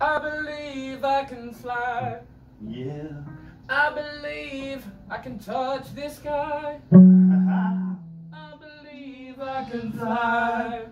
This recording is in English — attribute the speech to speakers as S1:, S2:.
S1: I believe I can fly.
S2: Yeah.
S1: I believe I can touch the sky. I believe I can fly.